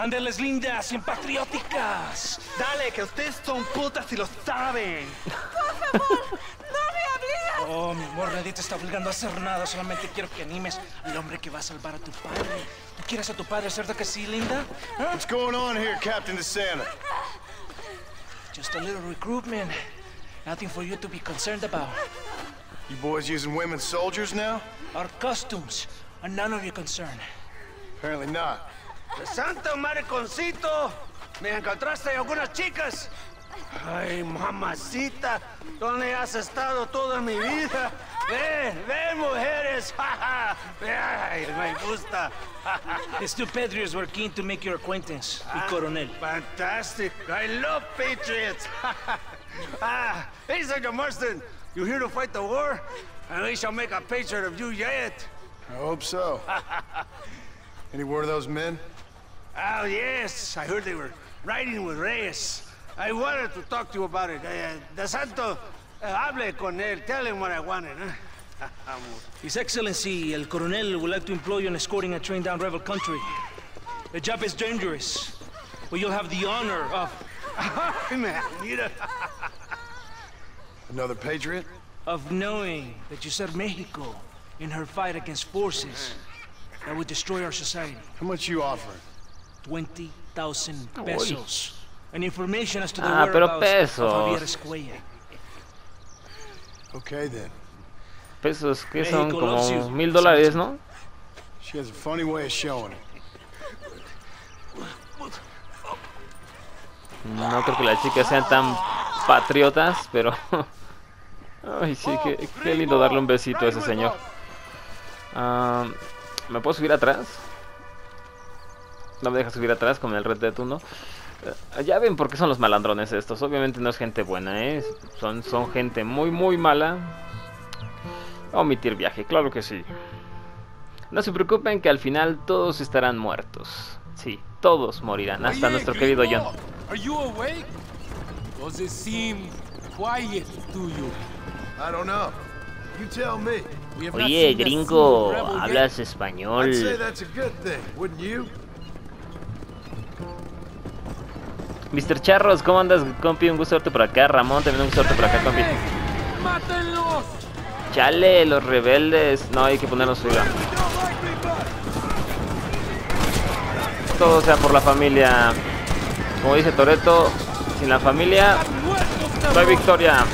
Ándeles lindas, sin patrióticas. Dale, que ustedes son putas y lo saben. Oh, mi amor, nadie te está obligando a hacer nada. Solamente quiero que animes al hombre que va a salvar a tu padre. ¿Tú quieres a tu padre, cierto que sí, linda? ¿Ah? What's going on here, Captain DeSanta? Just a little recruitment. Nothing for you to be concerned about. You boys using women soldiers now? Our costumes are none of your concern. Apparently not. Santo mariconcito, me encontraste algunas chicas. Ay, mamacita, ¿dónde has estado toda mi vida? Ven, ven, mujeres. Ay, me gusta. These two Patriots were keen to make your acquaintance, Ah. el coronel. Fantastic. I love Patriots. ah, hey, Sergeant Marston, you here to fight the war? And we shall make a patriot of you yet. I hope so. Any word of those men? Oh, yes. I heard they were riding with Reyes. I wanted to talk to you about it. Uh, De Santo, uh, hable con él. Tell him what I wanted. Huh? His Excellency, El Coronel, would like to employ you in escorting a train down rebel country. The job is dangerous, but you'll have the honor of, Ay, man, mira. Another patriot? of knowing that you served Mexico in her fight against forces that would destroy our society. How much you offering? 20,000 pesos. And information as to the Ah, pero whereabouts of Javier pesos. Okay then. Pesos que son como mil dólares, ¿no? She has a funny way of showing it. No creo que las chicas sean tan patriotas, pero... Ay, sí, qué, qué lindo darle un besito a ese señor. Ah, ¿Me puedo subir atrás? No me deja subir atrás con el Red Dead 1. Eh, ya ven por qué son los malandrones estos. Obviamente no es gente buena, ¿eh? Son, son gente muy, muy mala. Omitir viaje, claro que sí. No se preocupen que al final todos estarán muertos. Sí, todos morirán, hasta Oye, nuestro querido gringo, John. Are you awake? Does it seem quiet to you? I don't know. You tell me. We have not Oye, gringo, hablas I'd say español. that's a good thing, wouldn't you? Mr. Charros, ¿cómo andas, compi? Un gusto verte por acá. Ramón, también un gusto verte por acá, compi. ¡Mátenlos! Chale, los rebeldes. No, hay que ponernos fila. Todo sea por la familia. Como dice Toreto, sin la familia no hay victoria.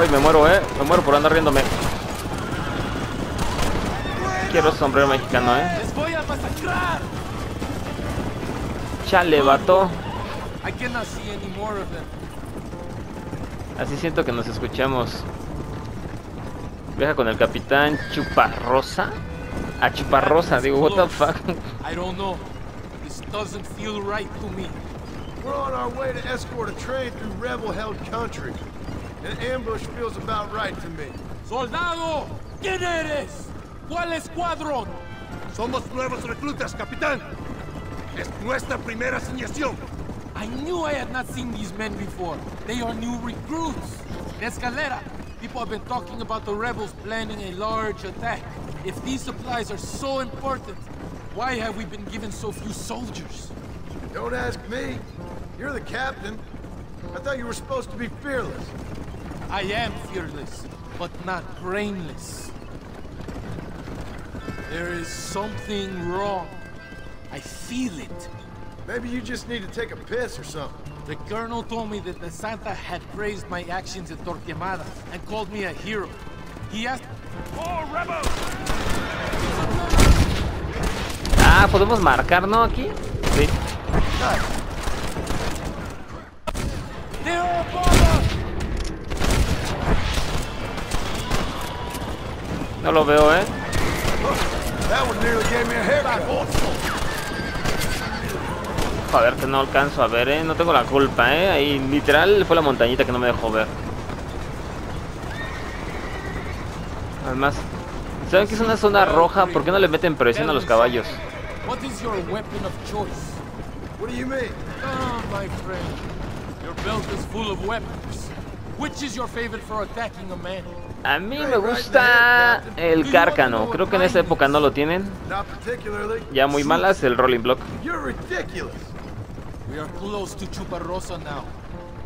Ay, me muero, eh. Me muero por andar riéndome. Quiero sombrero mexicano, eh. ¡Les voy a masacrar! Chale, vato. I cannot see any more of them. Así siento que nos escuchamos. Viaja con el capitán Chuparrosa. A Chuparrosa, digo, what the fuck. I don't know. This doesn't feel right to me. We're on our way to escort a train through rebel-held country. An ambush feels about right to me. ¡Soldado! ¿Quién eres? ¿Cuál escuadrón? Somos nuevos reclutas, capitán. Es nuestra primera asignación. I knew I had not seen these men before. They are new recruits. In Escalera, people have been talking about the rebels planning a large attack. If these supplies are so important, why have we been given so few soldiers? Don't ask me. You're the captain. I thought you were supposed to be fearless. I am fearless, but not brainless. There is something wrong. I feel it. Maybe you just need to take a piss or something. The colonel told me that the Santa had praised my actions at Torquemada and called me a hero. He asked... Oh, rebels! Ah, podemos marcar, ¿no? Aquí. Sí. They are upon! No lo veo, ¿eh? That one nearly gave me a haircut. Joder, que no alcanzo a ver, ¿eh? No tengo la culpa, ¿eh? Ahí literal fue la montañita que no me dejó ver. Además, ¿saben que es una zona roja? ¿Por qué no le meten presión a los caballos? What is your weapon of choice? What do you mean? Ah, my friend. Your belt is full of weapons. Which is your favorite for attacking a man? A mí me gusta el cárcano. Creo que en esta época no lo tienen. Ya muy malas el rolling block. You're ridiculous. We are close to Chuparosa now.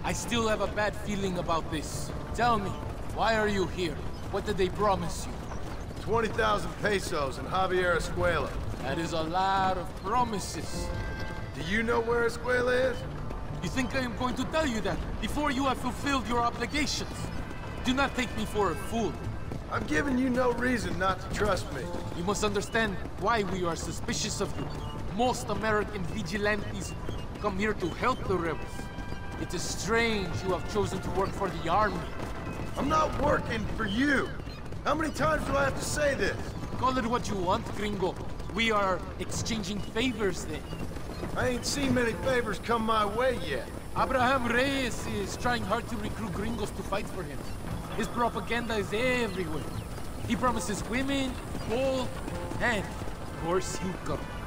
I still have a bad feeling about this. Tell me, why are you here? What did they promise you? 20,000 pesos and Javier Escuela. That is a lot of promises. Do you know where Escuela is? You think I am going to tell you that before you have fulfilled your obligations? Do not take me for a fool. I'm giving you no reason not to trust me. You must understand why we are suspicious of you. Most American vigilantes come here to help the rebels. It is strange you have chosen to work for the army. I'm not working for you. How many times do I have to say this? Call it what you want, gringo. We are exchanging favors then. I ain't seen many favors come my way yet. Abraham Reyes is trying hard to recruit gringos to fight for him. His propaganda is everywhere. He promises women, gold, and, of course, you come.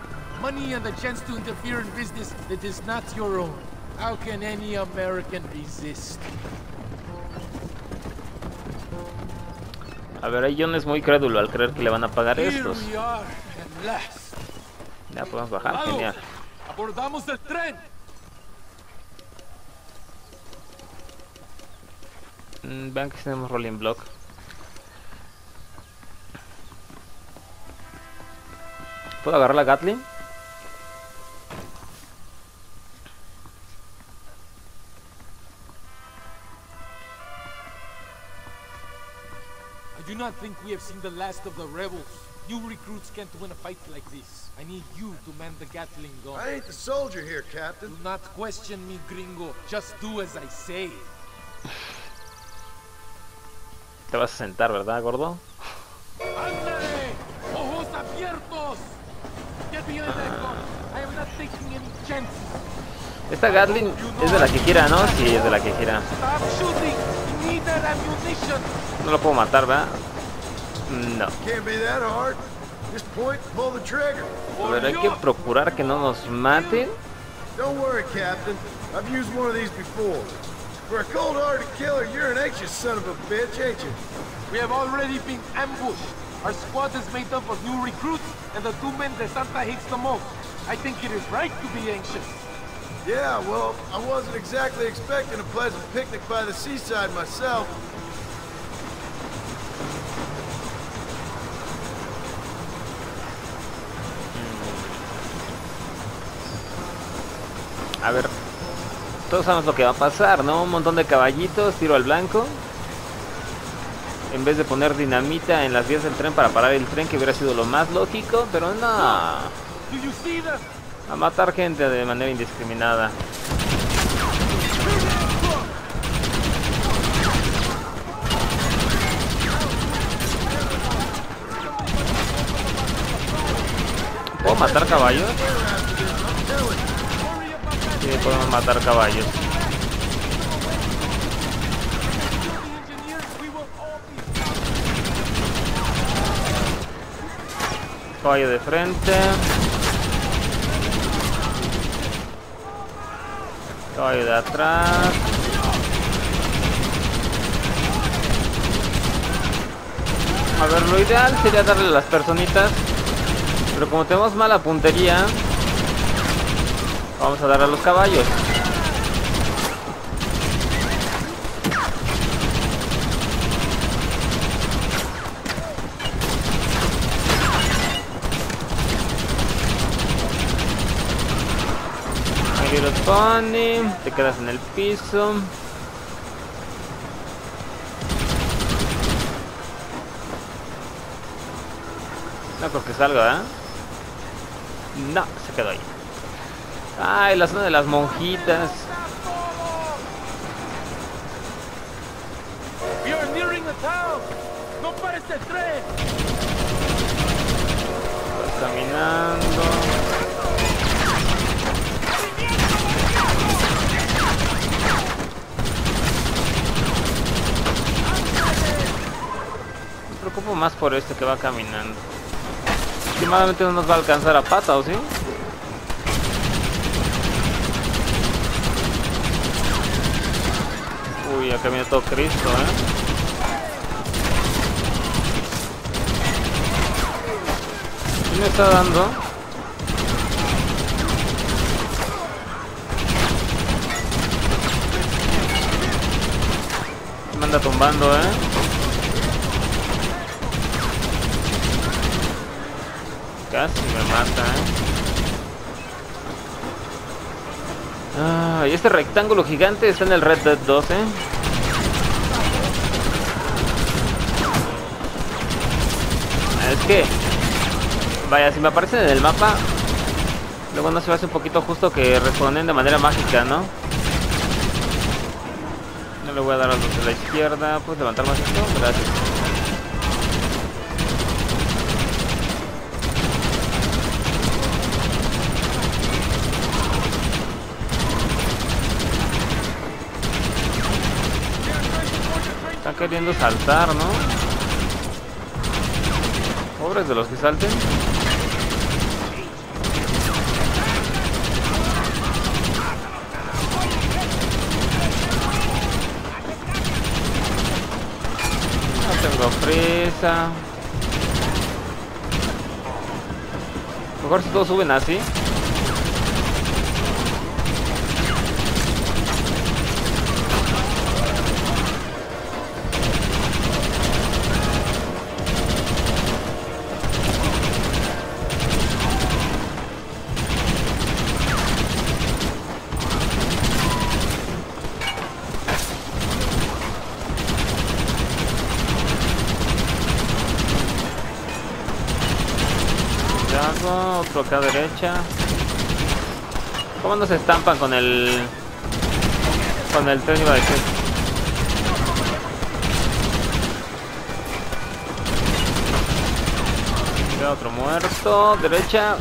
Money and the chance to interfere in business that is not your own. How can any American resist? A ver, ahí John es muy crédulo al creer que le van a pagar estos. Ya podemos bajar, genial. abordamos el tren. Mm, vean que tenemos rolling block. ¿Puedo agarrar la Gatling? Not think we have seen the last of the rebels. New recruits can't win a fight like this. I need you to man the Gatling gun. I ain't the soldier here, Captain. Do not question me, gringo. Just do as I say. Te vas a sentar, ¿verdad, gordo? ¡Ándale! ¡Ojos abiertos! Get behind that gun. I am not taking any chances. Esta Gatling es de la que quiera, ¿no? Sí, es de la que quiera. Stop shooting! We need that ammunition! No lo puedo matar, ¿verdad? No. Can't be that hard. Just point, pull the trigger. A ver, hay que procurar que no nos maten. Don't worry, Captain. I've used one of these before. For a cold-hearted killer, you're an anxious son of a bitch, ain't you? We have already been ambushed. Our squad is made up of new recruits and the two men that Santa hates the most. I think it is right to be anxious. Yeah, well, I wasn't exactly expecting a pleasant picnic by the seaside myself. A ver. Todos sabemos lo que va a pasar, ¿no? Un montón de caballitos, tiro al blanco. En vez de poner dinamita en las vías del tren para parar el tren, que hubiera sido lo más lógico, pero no. A matar gente de manera indiscriminada. ¿Puedo matar caballos? Podemos matar caballos. Caballo de frente. Caballo de atrás. A ver, lo ideal sería darle a las personitas. Pero como tenemos mala puntería, vamos a dar a los caballos. My Little Pony, te quedas en el piso. No creo que salga, ¿eh? No, se quedó ahí. Ay, la zona de las monjitas. No tren. Vas caminando. Me preocupo más por este que va caminando. Últimamente no nos va a alcanzar a pata, ¿o sí? ya que todo Cristo, ¿eh? me está dando? Me anda tumbando, ¿eh? Casi me mata, ¿eh? Ah, y este rectángulo gigante está en el Red Dead 2, ¿eh? Que... Vaya, si me aparecen en el mapa... Luego no se me hace un poquito justo que responden de manera mágica, ¿no? No le voy a dar a los de la izquierda. ¿Puedes levantar más esto? Gracias. Están queriendo saltar, ¿no? Pobres de los que salten. No tengo prisa. Mejor si todos suben así. Cuidado, otro acá a ¿Cómo no se estampan con el... Con el tren iba a decir? Queda otro muerto, derecha.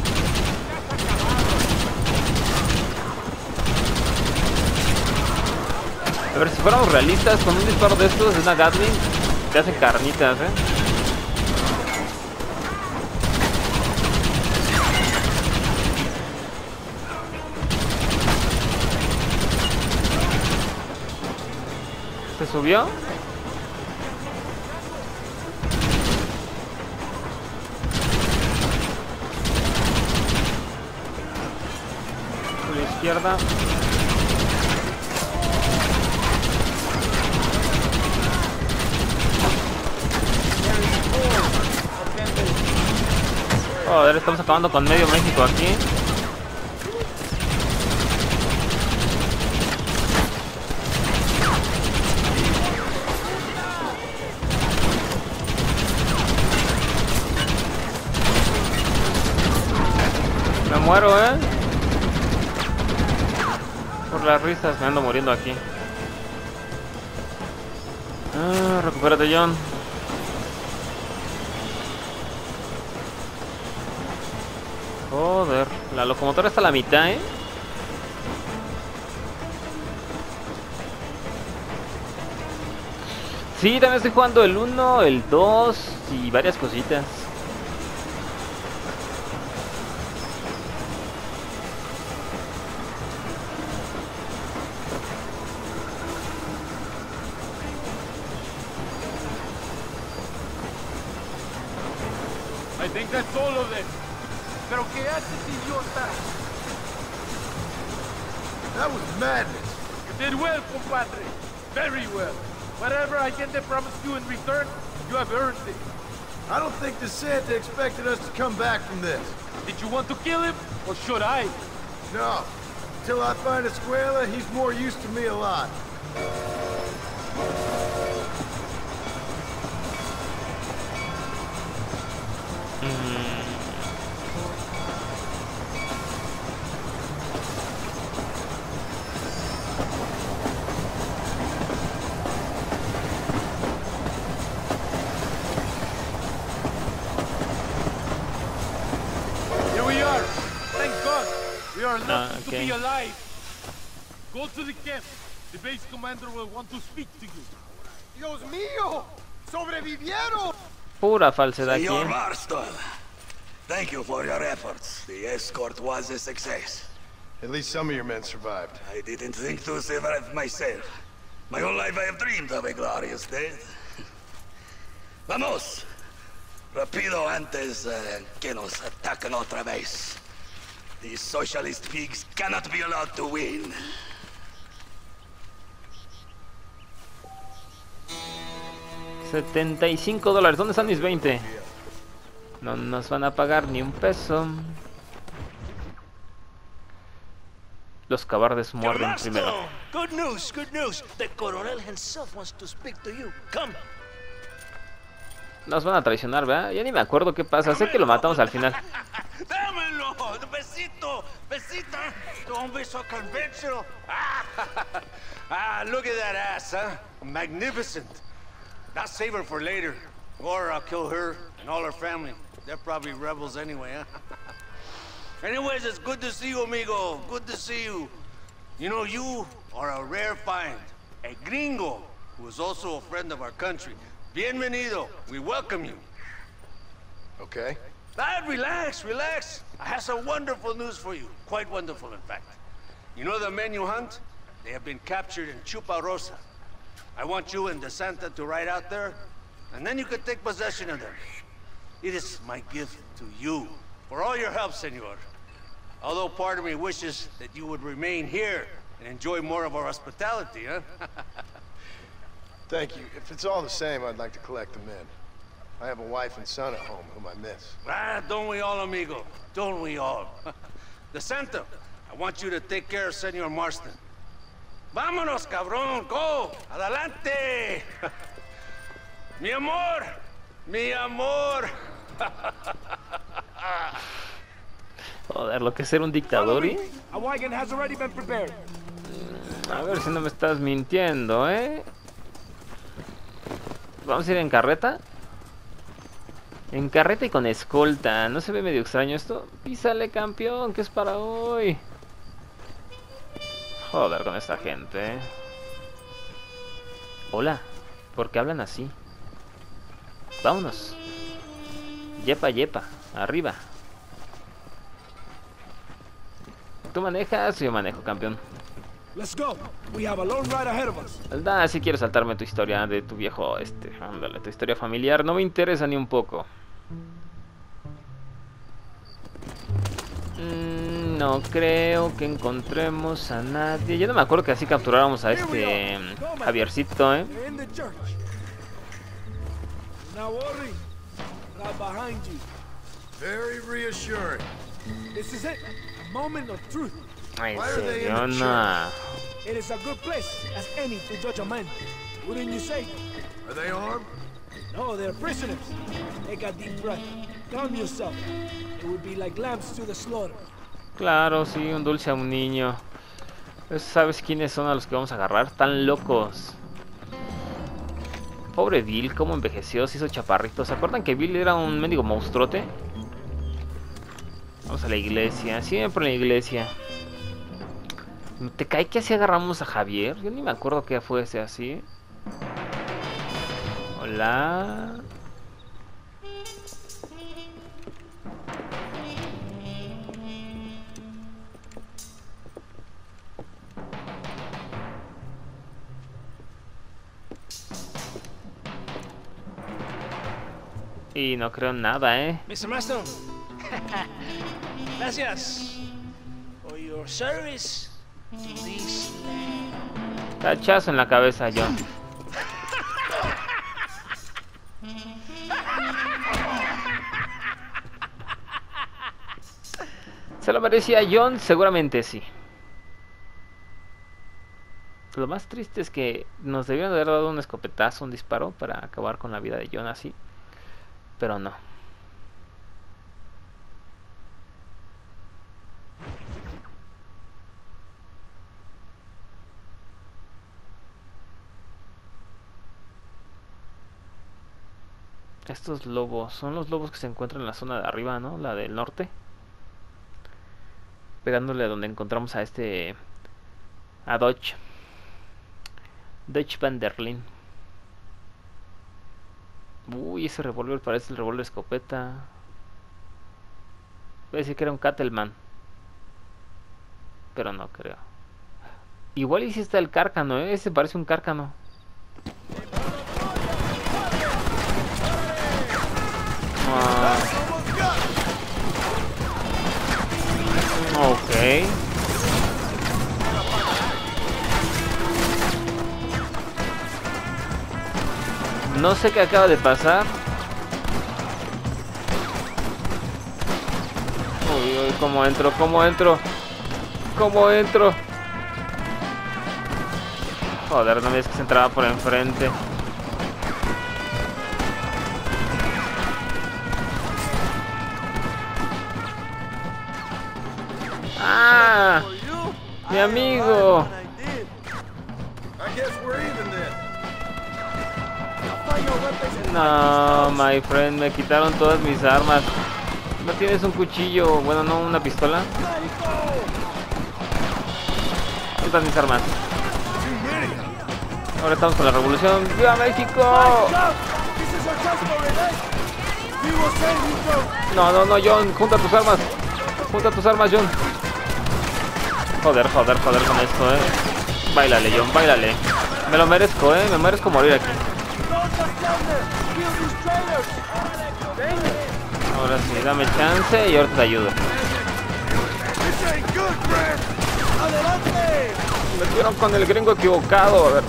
A ver, si fuéramos realistas, con un disparo de estos de una Gatling, te hace carnitas, eh. Subió? Por la izquierda. Joder, estamos acabando con medio México aquí. ¿Eh? Por las risas me ando muriendo aquí. Ah, recupérate, John. Joder, la locomotora está a la mitad, ¿eh? Sí, también estoy jugando el 1, el 2 y varias cositas. Did well, compadre. Very well. Whatever I get they promise you in return, you have earned it. I don't think the Santa expected us to come back from this. Did you want to kill him, or should I? No. Until I find Escuela, he's more used to me alive. Be okay. alive. Go to the camp. The base commander will want to speak to you. Dios mío! ¡Sobrevivieron! Pura falsedad aquí. Senor ¿eh? Barstow, thank you for your efforts. The escort was a success. At least some of your men survived. I didn't think to survive myself. My whole life I have dreamed of a glorious death. Vamos! Rapido antes eh, que nos ataquen otra vez. These socialist pigs cannot be allowed to win. $75 dólares. ¿Dónde están mis 20? No nos van a pagar ni un peso. Los cabardes muerden primero. Good news, good news. The Coronel himself wants to speak to you. Come. Nos van a traicionar, ¿verdad? Ya ni me acuerdo qué pasa. Sé que lo matamos al final. Dámelo! Besito! Besito! Don't be so conventional. ah, look at that ass, huh? Magnificent. I'll save her for later. Or I'll kill her and all her family. They're probably rebels anyway, huh? Anyways, it's good to see you, amigo. Good to see you. You know, you are a rare find. A gringo who is also a friend of our country. Bienvenido. We welcome you. Okay. Lad, relax, relax. I have some wonderful news for you. Quite wonderful, in fact. You know the men you hunt? They have been captured in Chuparosa. I want you and DeSanta to ride out there, and then you can take possession of them. It is my gift to you for all your help, senor. Although part of me wishes that you would remain here and enjoy more of our hospitality, huh? Thank you. If it's all the same, I'd like to collect the men. I have a wife and son at home whom I miss. Ah, don't we all, amigo? Don't we all? DeSanta, I want you to take care of Senor Marston. Vámonos, cabrón, go! Adelante! mi amor! Mi amor! Joder, lo que es ser un dictador, ¿y? A wagon has already been prepared. A ver si no me estás mintiendo, ¿eh? Vamos a ir en carreta. En carreta y con escolta. ¿No se ve medio extraño esto? Písale, campeón, que es para hoy. Joder con esta gente, ¿eh? Hola, ¿por qué hablan así? Vámonos. Yepa, yepa, arriba. ¿Tú manejas? Yo manejo, campeón. Let's go. We have a long ride ahead of us. Da, si quiero saltarme tu historia de tu viejo, este, ándale, tu historia familiar, no me interesa ni un poco. No creo que encontremos a nadie. Yo no me acuerdo que así capturáramos a este mm, Javiercito, ¿eh? We're in the church. Now worry. Right behind you. Very reassuring. This is it. A moment of truth. Ay, Why are they in the Seriona. It is a good place as any to judge a man. Wouldn't you say? Are they armed? No, they're prisoners. Take a deep breath. Calm yourself. It would be like lambs to the slaughter. Claro, sí, un dulce a un niño. Pues, ¿Sabes quiénes son a los que vamos a agarrar? Tan locos. Pobre Bill, cómo envejeció, se hizo chaparrito. ¿Se acuerdan que Bill era un mendigo monstruote? Vamos a la iglesia, siempre en la iglesia. ¿Te cae que así agarramos a Javier? Yo ni me acuerdo que fuese así. Hola. Y no creo en nada, ¿eh? Mr. Marston. Gracias for your service to this land. Tachazo en la cabeza, John. ¿Se lo merecía John? Seguramente sí. Lo más triste es que nos debieron haber dado un escopetazo, un disparo para acabar con la vida de John así. Pero no. Estos lobos son los lobos que se encuentran en la zona de arriba, ¿no? La del norte. Pegándole a donde encontramos a este. a Dodge. Dodge Van der Linde. Uy, ese revólver parece el revólver escopeta. Decir que era un Cattleman. Pero no creo. Igual y si está el cárcano, ¿eh? Ese parece un cárcano. No sé qué acaba de pasar. Uy, uy, cómo entro, cómo entro. ¿Cómo entro? Joder, no me que se entraba por enfrente. ¡Ah! ¡Mi amigo! My friend, me quitaron todas mis armas. ¿No tienes un cuchillo? Bueno, no, una pistola. ¿Dónde están mis armas? Ahora estamos con la revolución. ¡Viva México! No, no, no, John, junta tus armas. Junta tus armas, John. Joder, joder, joder con esto, eh. Bailale, John, bailale. Me lo merezco, eh. Me merezco morir aquí. Ahora sí, dame chance y ahorita te ayudo. Me metieron con el gringo equivocado, a ver.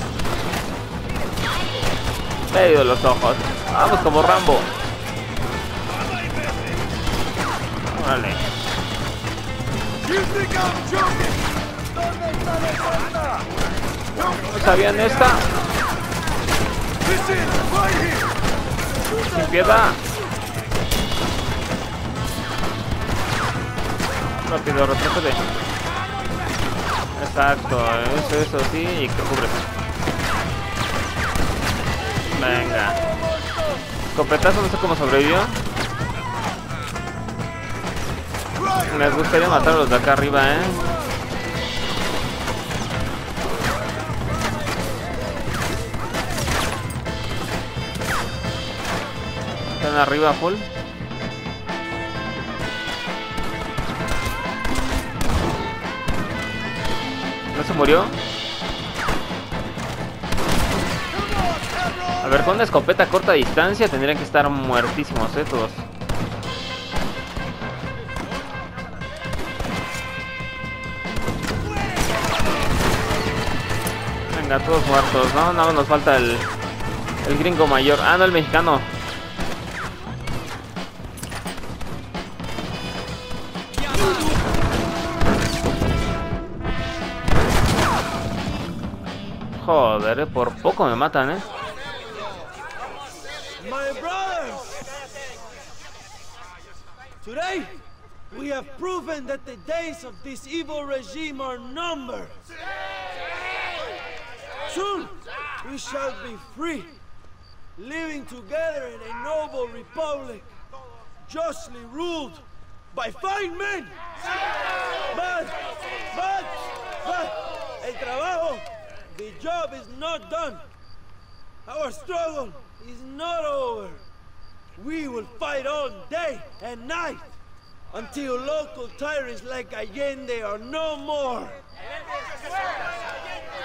Medio los ojos. Vamos como Rambo. Órale. ¿No sabían esta? Sin piedad. Rápido, retrápate. Exacto, eso, eso, sí, y que cubre. Venga. Escopetazo, no sé cómo sobrevivió. Me gustaría matar a los de acá arriba, eh. Están arriba full. Murió? A ver, con una escopeta a corta distancia tendrían que estar muertísimos, eh, todos. Venga, todos muertos, ¿no? Nada más nos falta el, el gringo mayor. Ah, no, el mexicano. Eh, por poco me matan, eh. My brothers! Today, we have proven that the days of this evil regime are numbered. Soon, we shall be free, living together in a noble republic, justly ruled by fine men. But, but, but, el trabajo, the job is not done. Our struggle is not over. We will fight all day and night until local tyrants like Allende are no more.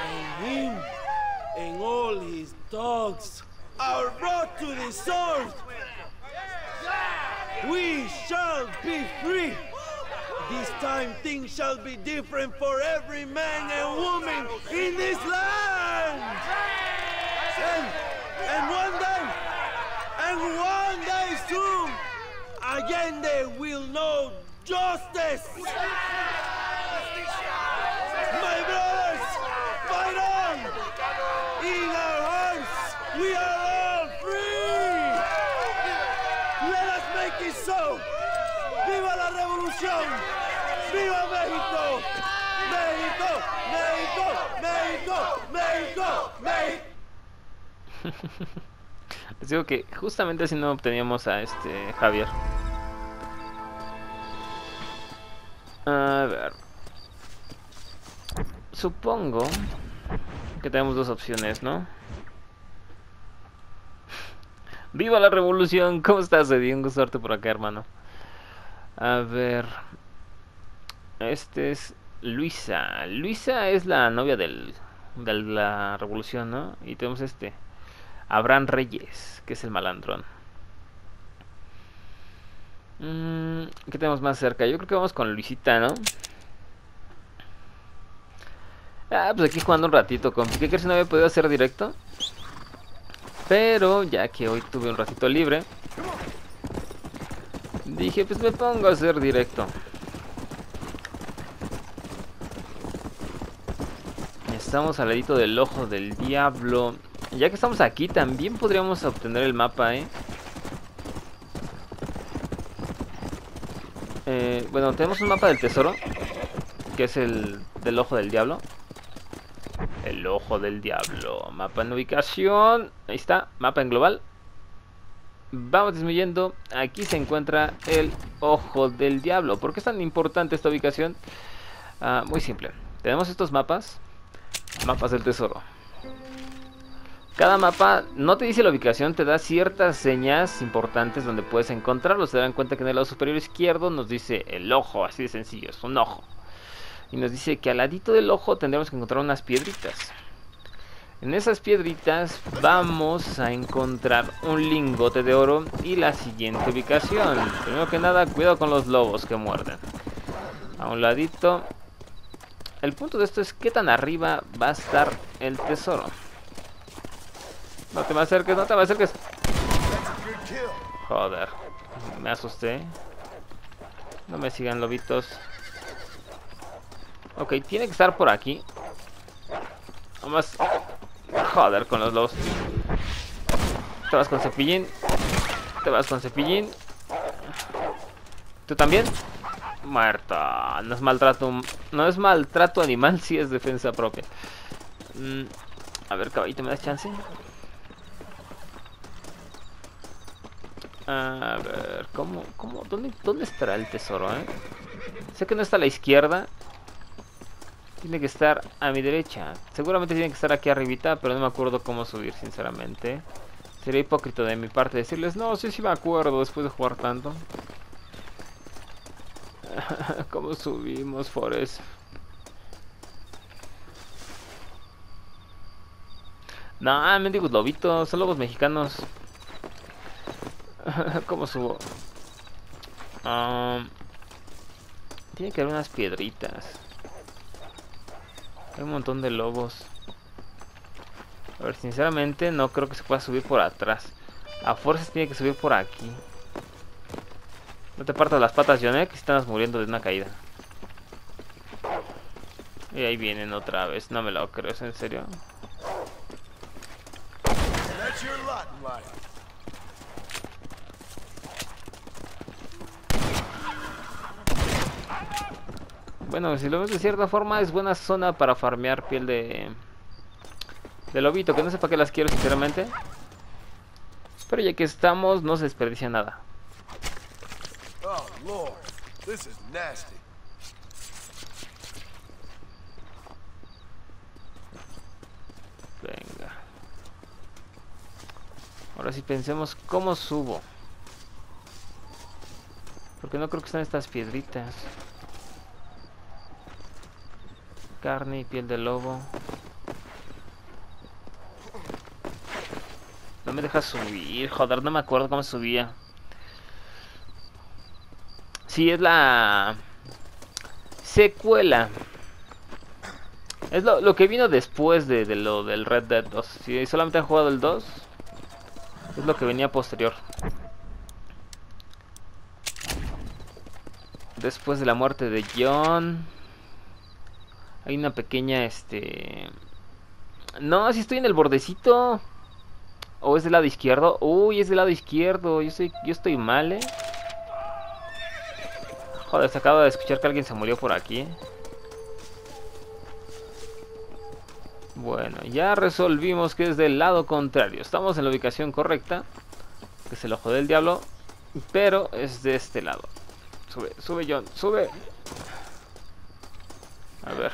And him and all his dogs are brought to the sword. We shall be free. This time things shall be different for every man and woman in this land. And, and one day, and one day soon, again they will know justice. My brothers, fight on! In our hearts, we are all free! Let us make it so! ¡Viva la revolución! ¡Viva México! ¡México! ¡México! ¡México! ¡México! ¡México! Les digo que justamente así no obteníamos a este Javier. A ver. Supongo que tenemos dos opciones, ¿no? ¡Viva la revolución! ¿Cómo estás, Eddie? Un gusto por acá, hermano. A ver. Este es Luisa. Luisa es la novia del, de la revolución, ¿no? Y tenemos este. Abraham Reyes, que es el malandrón. Mm, ¿Qué tenemos más cerca? Yo creo que vamos con Luisita, ¿no? Ah, pues aquí jugando un ratito, compi. ¿Qué crees no había podido hacer directo? Pero ya que hoy tuve un ratito libre, dije pues me pongo a hacer directo. Estamos al ladito del ojo del diablo. Ya que estamos aquí, también podríamos obtener el mapa, ¿eh? eh bueno, tenemos un mapa del tesoro, que es el del ojo del diablo. El ojo del diablo. Mapa en ubicación. Ahí está, mapa en global. Vamos disminuyendo. Aquí se encuentra el ojo del diablo. ¿Por qué es tan importante esta ubicación? Ah, muy simple. Tenemos estos mapas. Mapas del tesoro. Cada mapa no te dice la ubicación, te da ciertas señas importantes donde puedes encontrarlos. Se dan cuenta que en el lado superior izquierdo nos dice el ojo, así de sencillo, es un ojo. Y nos dice que al ladito del ojo tendremos que encontrar unas piedritas. En esas piedritas vamos a encontrar un lingote de oro y la siguiente ubicación. Primero que nada, cuidado con los lobos que muerden. A un ladito. El punto de esto es qué tan arriba va a estar el tesoro. No te me acerques, no te me acerques. Joder, me asusté. No me sigan lobitos. Ok, tiene que estar por aquí. Vamos. Joder, con los lobos. Te vas con cepillín. Te vas con cepillín. ¿Tú también? Muerta. No es maltrato. No es maltrato animal, si es defensa propia. Mm, a ver, caballito, ¿me das chance? A ver, ¿cómo, cómo, dónde, dónde estará el tesoro, eh? Sé que no está a la izquierda. Tiene que estar a mi derecha. Seguramente tiene que estar aquí arribita, pero no me acuerdo cómo subir, sinceramente. Sería hipócrita de mi parte decirles, no, sí, sí me acuerdo después de jugar tanto. ¿Cómo subimos, Forest? No, mendigos lobitos, son lobos mexicanos. ¿Cómo subo? tiene que haber unas piedritas. Hay un montón de lobos. A ver, sinceramente no creo que se pueda subir por atrás. A fuerzas tiene que subir por aquí. No te partas las patas, Jonek, que estás muriendo de una caída. Y ahí vienen otra vez. No me lo creo, ¿es en serio? Bueno, si lo ves de cierta forma es buena zona para farmear piel de... De lobito, que no sé para qué las quiero sinceramente. Pero ya que estamos, no se desperdicia nada. Lord. This is nasty. Venga. Ahora sí pensemos cómo subo. Porque no creo que están estas piedritas. Carne y piel de lobo. No me deja subir, joder, no me acuerdo cómo subía. Sí, es la secuela. Es lo, que vino después de, lo del Red Dead 2. Si solamente han jugado el 2, es lo que venía posterior. Después de la muerte de John. Hay una pequeña, este... No, si estoy en el bordecito. ¿O es del lado izquierdo? Uy, es del lado izquierdo. Yo, soy, yo estoy mal, ¿eh? Se acaba de escuchar que alguien se murió por aquí. Bueno, ya resolvimos que es del lado contrario. Estamos en la ubicación correcta. Que es el ojo del diablo. Pero es de este lado. Sube, sube John, sube. A ver.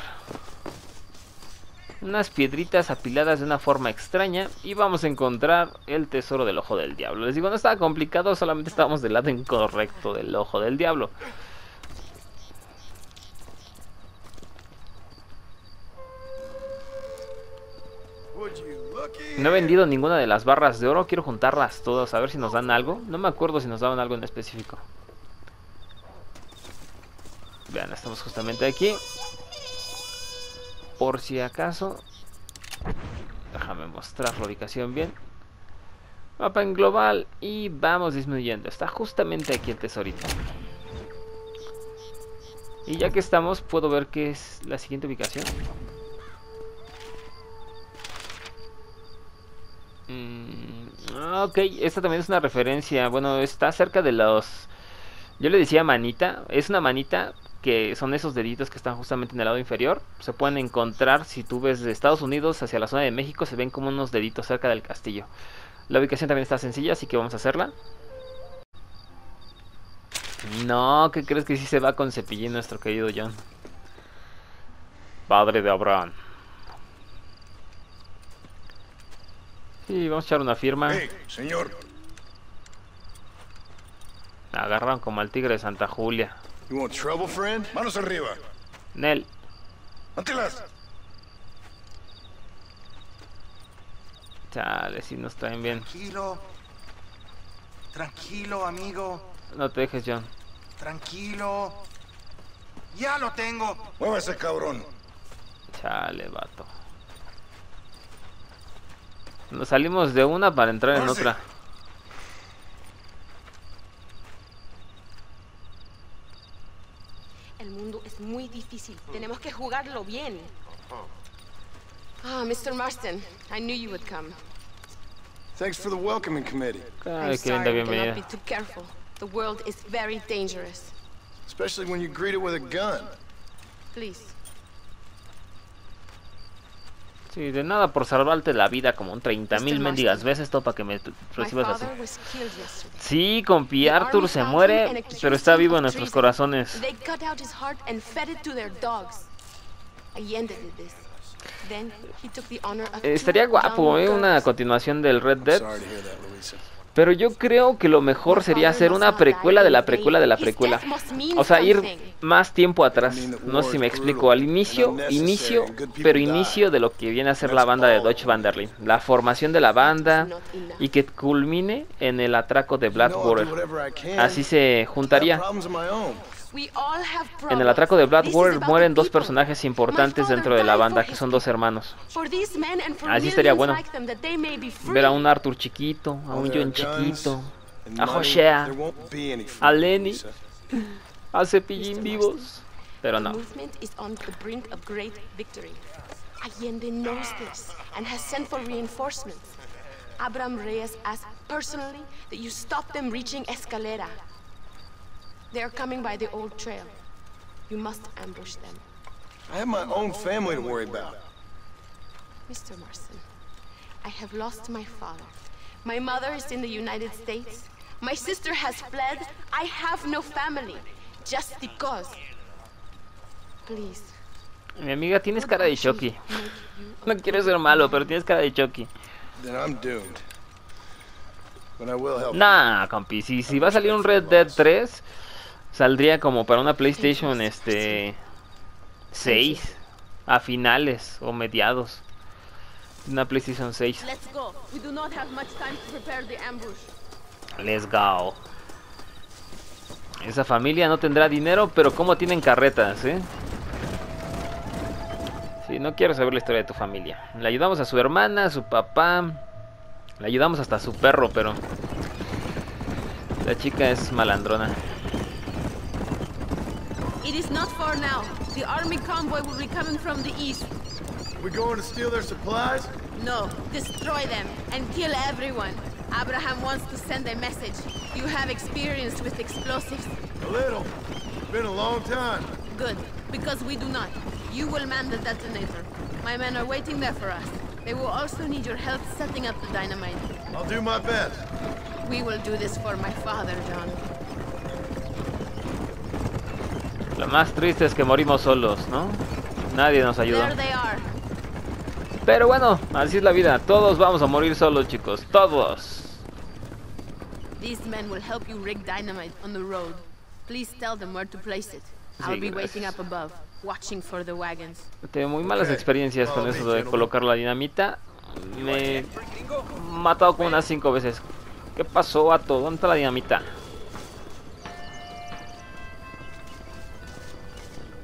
Unas piedritas apiladas de una forma extraña y vamos a encontrar el tesoro del ojo del diablo. Les digo, no estaba complicado, solamente estábamos del lado incorrecto del ojo del diablo. No he vendido ninguna de las barras de oro, quiero juntarlas todas a ver si nos dan algo. No me acuerdo si nos daban algo en específico. Vean, estamos justamente aquí por si acaso déjame mostrar la ubicación bien Mapa en global y vamos disminuyendo. Está justamente aquí el tesorito. Y ya que estamos, puedo ver qué es la siguiente ubicación. Mm, ah, ok, esta también es una referencia. Bueno, está cerca de los... Yo le decía manita. Es una manita que son esos deditos que están justamente en el lado inferior. Se pueden encontrar si tú ves de Estados Unidos hacia la zona de México. Se ven como unos deditos cerca del castillo. La ubicación también está sencilla, así que vamos a hacerla. No, ¿qué crees que sí se va con cepillín nuestro querido John? Padre de Abraham. Sí, vamos a echar una firma. Hey, señor. Agarran como al tigre de Santa Julia. You want trouble, friend? Manos arriba. Nel. Antelas. Chale, si nos traen bien. Tranquilo. Tranquilo, amigo. No te dejes, John. Tranquilo. Ya lo tengo. Muévase, cabrón. Chale, vato. Nos salimos de una para entrar en otra. El mundo es muy difícil. Tenemos que jugarlo bien. Ah, Mr. Marston, I knew you would come. Thanks for the welcoming committee, Ay, qué linda sorry we cannot bienvenida. be too careful. The world is very dangerous. especially when you greet it with a gun. Please. Sí, de nada por salvarte la vida como un 30 mil mendigas veces todo para que me recibas así. Sí, compi, Arthur se muere, pero está vivo en nuestros corazones. Eh, Estaría guapo, eh, una continuación del Red Dead. Pero yo creo que lo mejor sería hacer una precuela de la precuela de la precuela. O sea, ir más tiempo atrás. No sé si me explico. Al inicio, inicio, pero inicio de lo que viene a ser la banda de Deutsche Vanderlyn. La formación de la banda y que culmine en el atraco de Blackwater. Así se juntaría. En el atraco de about mueren the dos personajes importantes dentro de la banda, que son dos hermanos. Así estaría millions bueno. Ver a un Arthur chiquito, a un John chiquito, a. Hoshea, a Lenny, a Cepillín vivos. Pero no. movement is on the brink of great victory. Allende knows this and has sent for reinforcements. Abraham Reyes asked personally that you stop them reaching Escalera. They are coming by the old trail. You must ambush them. I have my own family to worry about. Mr. Marston, I have lost my father. My mother is in the United States. My sister has fled. I have no family. Just because. Please. Mi amiga, tienes cara de Chucky. No quiero ser malo, pero tienes cara de Chucky. Then I'm doomed. But I will help. Nah, compi, si, si va a salir un Red Dead 3, saldría como para una PlayStation este 6 a finales o mediados. Una PlayStation 6. Let's go. We do not have much time to prepare the ambush. Let's go. Esa familia no tendrá dinero, pero como tienen carretas, ¿eh? Sí, no quiero saber la historia de tu familia. Le ayudamos a su hermana, a su papá. Le ayudamos hasta a su perro, pero... La chica es malandrona. It is not far now. The army convoy will be coming from the east. We're going to steal their supplies? No, destroy them and kill everyone. Abraham wants to send a message. You have experience with explosives. A little. It's Been a long time. Good, because we do not. You will man the detonator. My men are waiting there for us. They will also need your help setting up the dynamite. I'll do my best. We will do this for my father, John. Lo más triste es que morimos solos, ¿no? Nadie nos ayudó. Are. Pero bueno, así es la vida. Todos vamos a morir solos, chicos. Todos. These men will help you rig dynamite on the road. Please tell them where to place it. Sí, I'll be waiting gracias. up above, watching for the wagons. Tengo muy malas experiencias con eso de colocar la dinamita. Me he matado como unas cinco veces. ¿Qué pasó, vato? ¿Dónde está la dinamita?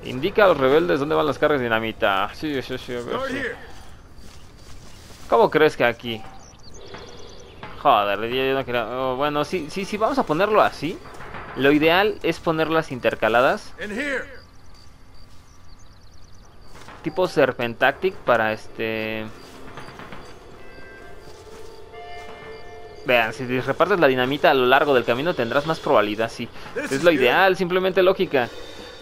Indica a los rebeldes dónde van las cargas de dinamita. Sí, sí, sí. ¿Cómo crees que aquí? Joder, yo, no quería... oh, bueno, sí, sí, sí, vamos a ponerlo así. Lo ideal es ponerlas intercaladas. Tipo Serpentactic para este... Vean, si repartes la dinamita a lo largo del camino tendrás más probabilidad, sí. Es lo ideal, simplemente lógica.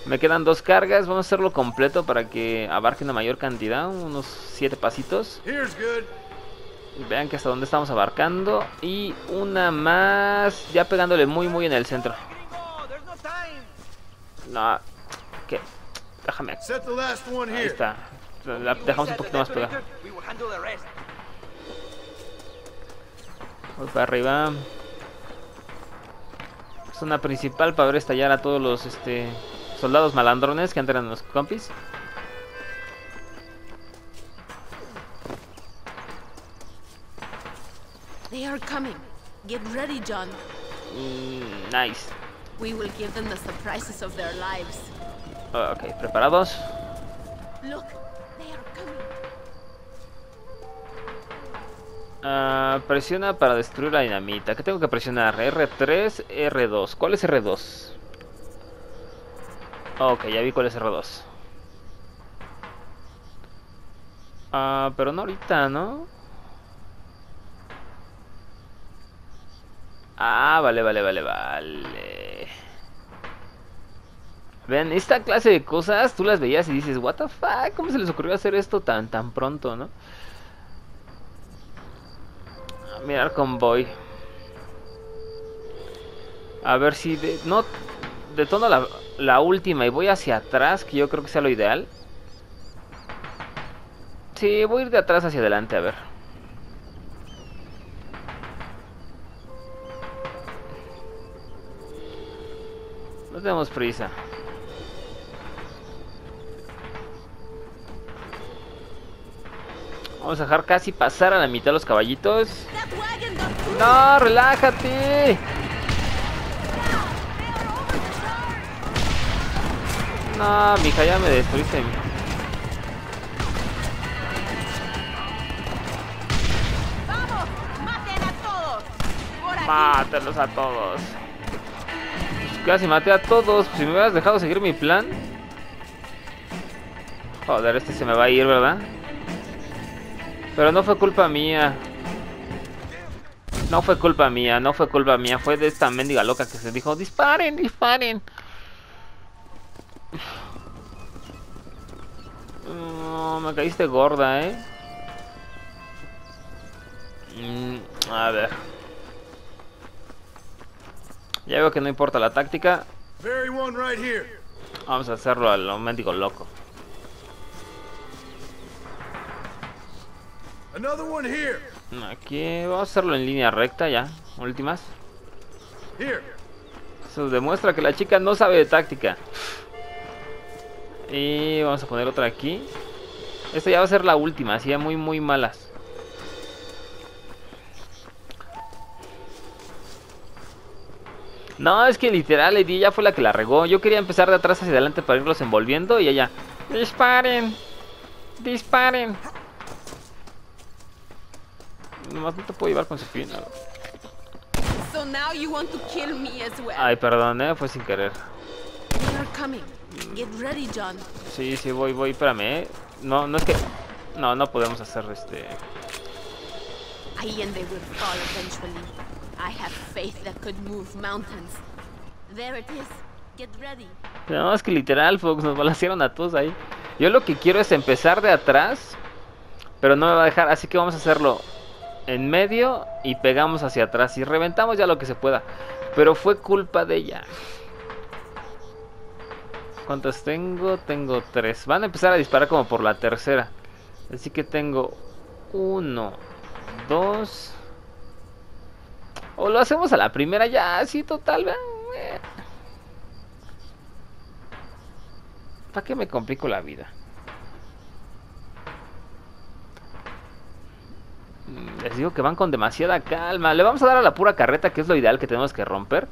Me quedan dos cargas, vamos a hacerlo completo para que abarque una mayor cantidad, unos siete pasitos. Vean que hasta dónde estamos abarcando. Y una más, ya pegándole muy muy en el centro. No, ¿qué? Déjame. Ahí está. La dejamos un poquito más pegada. We will handle the rest. Voy para arriba. Zona principal para ver estallar a todos los este soldados malandrones que antes eran los compis. They are coming. Get ready, John. Mm, nice. We will give them the surprises of their lives. Ok, preparados. Look, they are coming. Ah, presiona para destruir la dinamita. ¿Qué tengo que presionar? R3, R2. ¿Cuál es R2? Ok, ya vi cuál es R2. Ah, pero no ahorita, ¿no? Ah, vale, vale, vale, vale. Ven, esta clase de cosas tú las veías y dices, what the fuck, ¿cómo se les ocurrió hacer esto tan, tan pronto, no? Mirar convoy. A ver si de, no detono la, la última y voy hacia atrás, que yo creo que sea lo ideal. Sí, voy a ir de atrás hacia adelante, a ver. No tenemos prisa. Vamos a dejar casi pasar a la mitad los caballitos. No, relájate. No, mija, ya me destruiste. ¡Vamos! ¡Maten a todos! A todos. Pues casi maté a todos. Si me hubieras dejado seguir mi plan. Joder, este se me va a ir, ¿verdad? Pero no fue culpa mía. No fue culpa mía, no fue culpa mía. Fue de esta mendiga loca que se dijo, disparen, disparen. No, me caíste gorda, ¿eh? Mm, a ver. Ya veo que no importa la táctica. Vamos a hacerlo a lo mendigo loco. Aquí vamos a hacerlo en línea recta ya. Últimas. Eso demuestra que la chica no sabe de táctica. Y vamos a poner otra aquí. Esta ya va a ser la última, así ya muy muy malas. No, es que literal Eddie ya fue la que la regó. Yo quería empezar de atrás hacia adelante para irlos envolviendo y ella. Disparen. Disparen. Nomás no te puedo llevar con su fin. Ay, perdón, eh, fue sin querer. Sí, sí, voy, voy, espérame, eh. No, no es que... No, no podemos hacer este... Ahí and they will fall eventually. I have faith that could move mountains. There it is. Get ready. No, es que literal, Fox, nos balancearon a todos ahí. Yo lo que quiero es empezar de atrás, pero no me va a dejar, así que vamos a hacerlo en medio y pegamos hacia atrás y reventamos ya lo que se pueda. Pero fue culpa de ella. ¿Cuántas tengo? Tengo tres. Van a empezar a disparar como por la tercera. Así que tengo uno, dos. O lo hacemos a la primera ya, así total. ¿Para qué me complico la vida? Mm, Les digo que van con demasiada calma. Le vamos a dar a la pura carreta, que es lo ideal que tenemos que romper.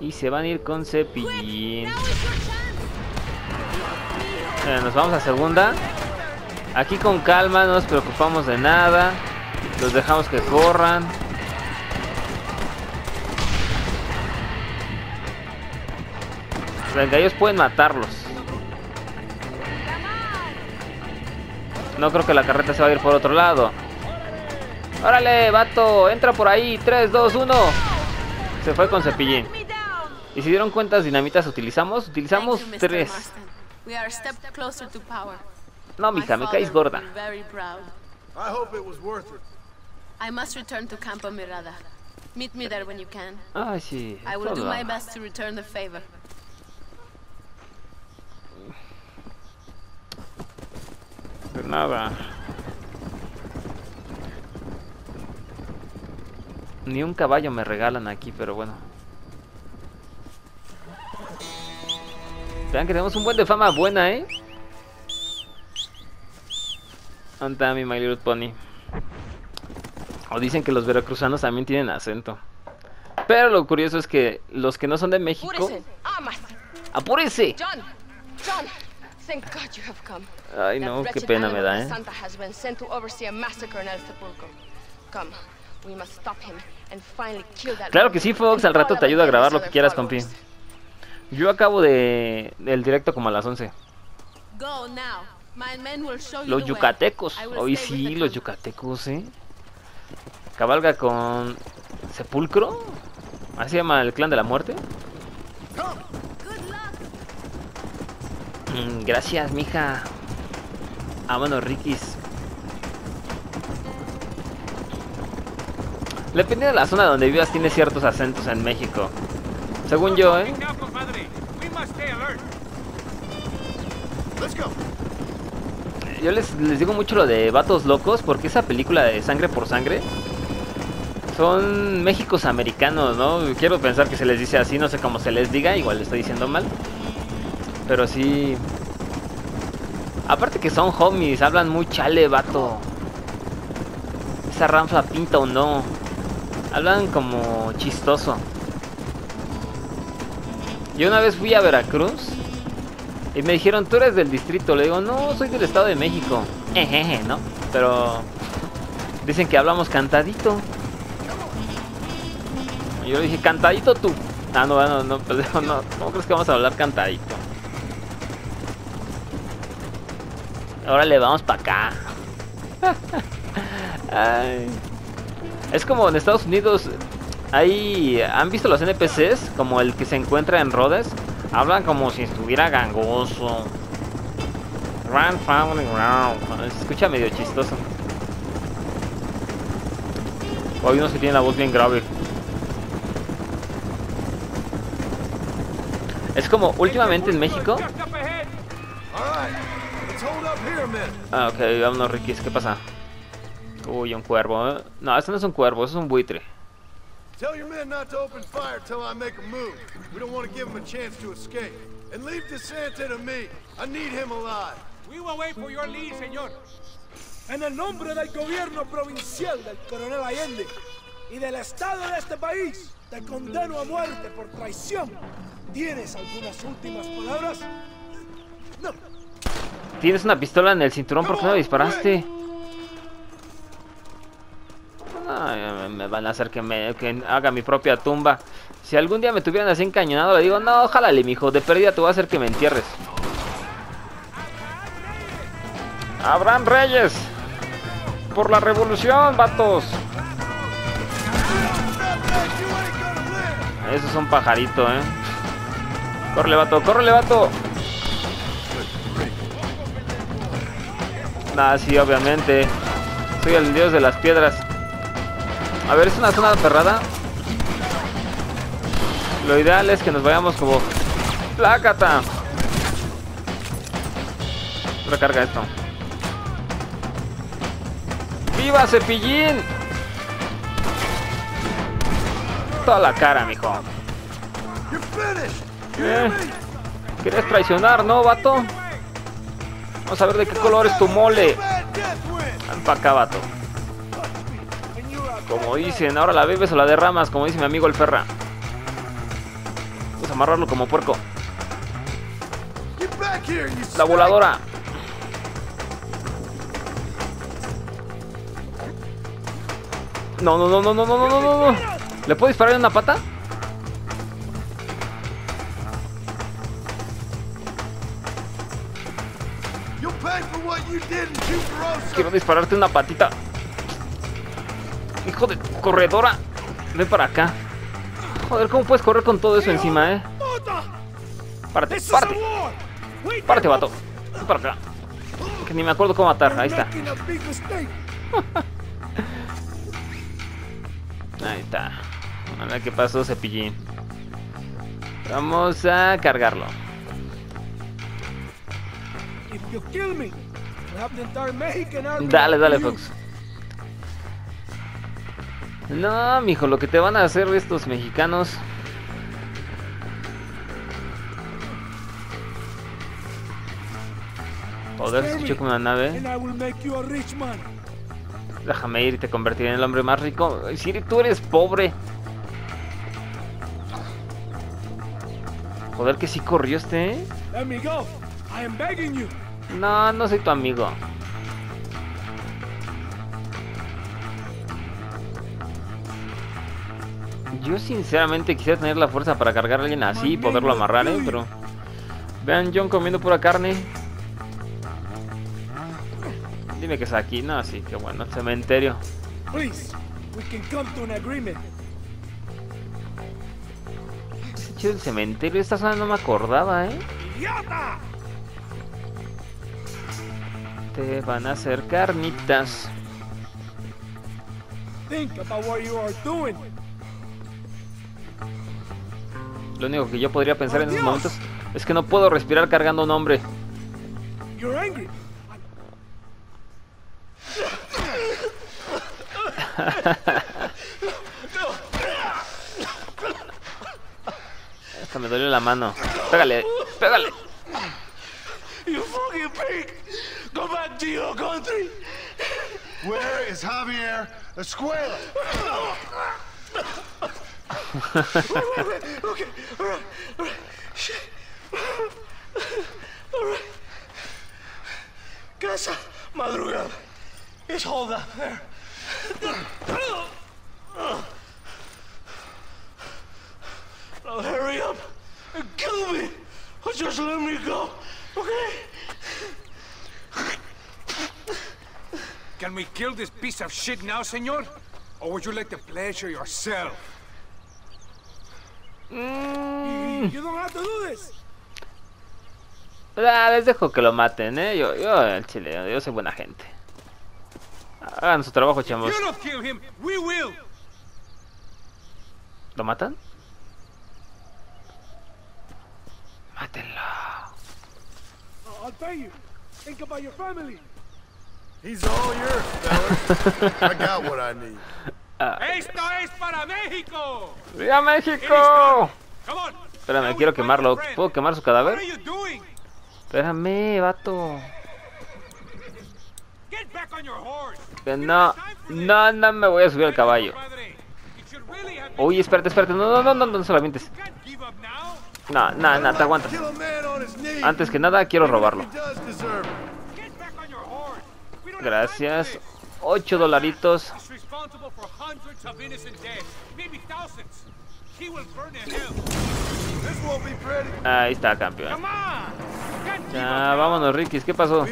Y se van a ir con cepillín. Nos vamos a segunda. Aquí con calma, no nos preocupamos de nada. Los dejamos que corran. Venga, ellos pueden matarlos. No creo que la carreta se va a ir por otro lado. ¡Órale, vato! ¡Entra por ahí! 3, 2, 1. Se fue con cepillín. ¿Y si dieron cuántas dinamitas utilizamos? Utilizamos Thank you, Mr. 3. Marston. We are a step closer to power. No, mija, me caes gorda. I hope it was worth it. I must return to Campo Mirada. Meet me there when you can. Ay, sí. I will do my best to return the favor. De nada. Ni un caballo me regalan aquí, pero bueno. Vean que tenemos un buen de fama buena, ¿eh? ¿Dónde está mi My Little Pony? O dicen que los veracruzanos también tienen acento. Pero lo curioso es que los que no son de México... Apúrese. John. John. Thank God you have come. Ay, no, qué pena me da, ¿eh? Santa has been sent to oversee a massacre in El Sepulcro. Come. We must stop him and finally kill that Claro que sí, Fox, al rato te ayudo a grabar lo que quieras, compi. Yo acabo de del directo como a las 11. Go now. My men will show you Los yucatecos. Hoy sí, los yucatecos, ¿eh? Cabalga con Sepulcro. Así se llama el clan de la muerte. Mm, gracias, mija. Vámonos, Rikis. Dependiendo de la zona donde vivas, tiene ciertos acentos en México. Según yo, ¿eh? Yo les, les digo mucho lo de Vatos Locos porque esa película de Sangre por Sangre son Méxicos americanos, ¿no? Quiero pensar que se les dice así, no sé cómo se les diga, igual le estoy diciendo mal. Pero sí. Aparte que son homies, hablan muy chale, vato. Esa ranfa pinta o no. Hablan como chistoso. Yo una vez fui a Veracruz y me dijeron, tú eres del distrito. Le digo, no, soy del Estado de México. Ejeje, ¿no? Pero dicen que hablamos cantadito. Y yo le dije, cantadito tú. Ah, no, no, no, pues, no, no, ¿cómo crees que vamos a hablar cantadito? Ahora le vamos para acá. Ay. Es como en Estados Unidos, ahí, ¿han visto los NPCs? Como el que se encuentra en Rhodes. Hablan como si estuviera gangoso. Grand Family Round. Se escucha medio chistoso. O hay unos que tienen la voz bien grave. Es como últimamente en México. Ah, ok, vámonos, Rikis. ¿Qué pasa? Uy, un cuervo. ¿eh? No, este no es un cuervo, eso es un buitre. Tell your men not to open fire till I make a move. We don't want to give them a chance to escape. And leave DeSanta to me. I need him alive. We will wait for your lead, señor. En el nombre del gobierno provincial del coronel Allende y del Estado de este país, te condeno a muerte por traición. ¿Tienes algunas últimas palabras? No. Tienes una pistola en el cinturón, ¿por qué no disparaste? Me van a hacer que me haga mi propia tumba. Si algún día me tuvieran así encañonado, le digo, no, jálale, mijo, de pérdida te voy a hacer que me entierres. Abraham Reyes. Por la revolución, vatos. Eso es un pajarito, eh. Córrele, vato, córrele, vato. Ah, sí, obviamente. Soy el dios de las piedras. A ver, es una zona cerrada. Lo ideal es que nos vayamos como... ¡Plácata! Recarga esto. ¡Viva Cepillín! Toda la cara, mijo. You Eh? ¿Quieres traicionar, no, vato? Vamos a ver de qué color es tu mole. Ven vato. Como dicen, ahora la bebes o la derramas, como dice mi amigo el Ferra. Vamos a amarrarlo como puerco. La voladora. No, no, no, no, no, no, no, no, no. ¿Le puedo disparar en una pata? Quiero dispararte una patita. Hijo de corredora. Ven para acá. Joder, ¿cómo puedes correr con todo eso encima, eh? Párate, párate. Párate, vato. Ven para acá. Que ni me acuerdo cómo matar. Ahí está. Ahí está. A ver qué pasó, cepillín. Vamos a cargarlo. If you kill No, mijo, lo que te van a hacer estos mexicanos. Joder, se escuchó como una nave. Déjame ir y te convertiré en el hombre más rico. Siri, tú eres pobre. Joder, que sí corrió este, ¿eh? No, no soy tu amigo. Yo sinceramente quisiera tener la fuerza para cargar a alguien así y poderlo amarrar, ¿eh? Pero... Vean John comiendo pura carne. Dime que es aquí, no, sí, qué bueno, cementerio. Ese chido el cementerio, esta zona no me acordaba, ¿eh? Te van a hacer carnitas. Think about what you are doing. Lo único que yo podría pensar en esos momentos es que no puedo respirar cargando a un hombre. You're angry. Hasta me duele la mano. Pégale, pégale. You fucking pig! Go back to your country! Where is Javier Escuela? Okay, alright, alright. Shit. Alright. Casa Madrugada. It's hold up there. Now hurry up and kill me. Or just let me go. Okay? Can we kill this piece of shit now, senor? Or would you like the pleasure yourself? You don't have to do this. Ah, les dejo que lo maten, eh. Yo, yo, el chile, yo soy buena gente. Hagan su trabajo, will. ¿Lo matan? Mátenlo. I'll pay you. Think about your family. He's all yours, fellas. I got what I need. Ah. ¡Esto es para México! ¡Viva México! Espérame, quiero quemarlo. ¿Puedo quemar su cadáver? Espérame, vato. No, no, no me voy a subir al caballo. Oye, espérate, espérate. No, no, no, no, no, no se la mientes. No, no, no, te aguantas. Antes que nada, quiero robarlo. Gracias. 8 dolaritos. Responsible for hundreds of innocent deaths, maybe thousands. He will burn in hell. This won't be pretty. Ahí está, campeón. Ya, vámonos, Rikis. ¿Qué pasó?